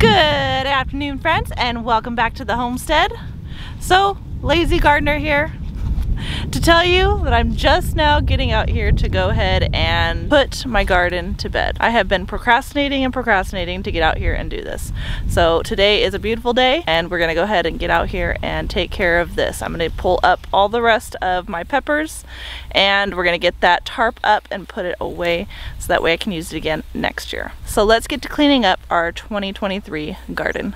Good afternoon friends and welcome back to the homestead. So, Lazy Gardener here to tell you that I'm just now getting out here to go ahead and put my garden to bed. I have been procrastinating and procrastinating to get out here and do this. So today is a beautiful day and we're gonna go ahead and get out here and take care of this. I'm gonna pull up all the rest of my peppers and we're gonna get that tarp up and put it away so that way I can use it again next year. So let's get to cleaning up our 2023 garden.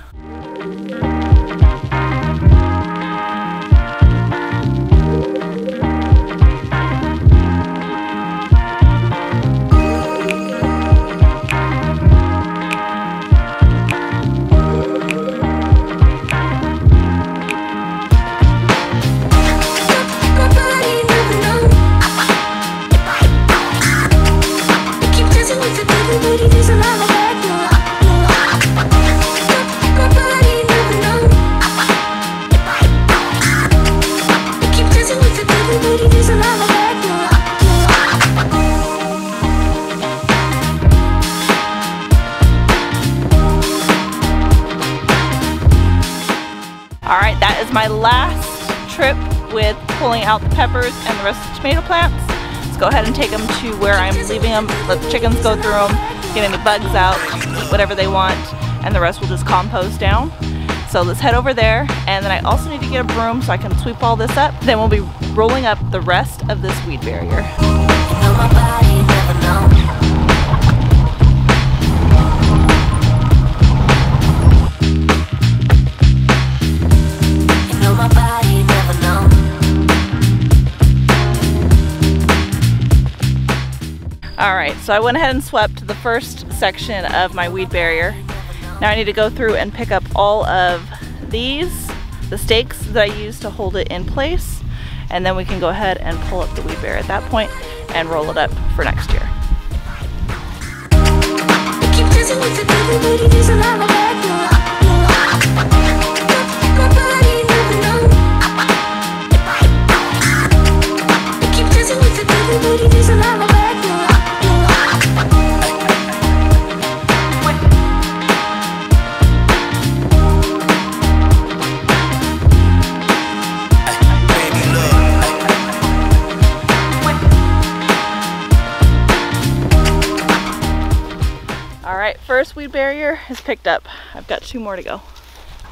All right, that is my last trip with pulling out the peppers and the rest of the tomato plants. Let's go ahead and take them to where I'm leaving them, let the chickens go through them, get any bugs out, whatever they want, and the rest will just compost down. So let's head over there, and then I also need to get a broom so I can sweep all this up. Then we'll be rolling up the rest of this weed barrier. All right, so I went ahead and swept the first section of my weed barrier. Now I need to go through and pick up all of these, the stakes that I use to hold it in place, and then we can go ahead and pull up the weed barrier at that point and roll it up for next year. Right, first weed barrier is picked up. I've got two more to go.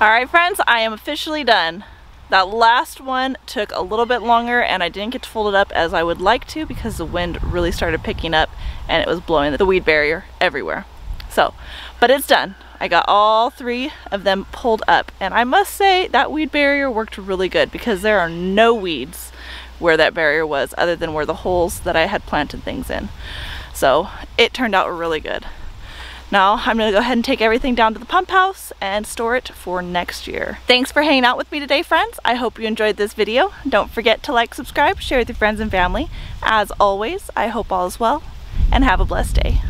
All right, friends, I am officially done. That last one took a little bit longer and I didn't get to fold it up as I would like to because the wind really started picking up and it was blowing the weed barrier everywhere. So, but it's done. I got all three of them pulled up and I must say that weed barrier worked really good because there are no weeds where that barrier was other than where the holes that I had planted things in. So it turned out really good. Now I'm gonna go ahead and take everything down to the pump house and store it for next year. Thanks for hanging out with me today, friends. I hope you enjoyed this video. Don't forget to like, subscribe, share with your friends and family. As always, I hope all is well and have a blessed day.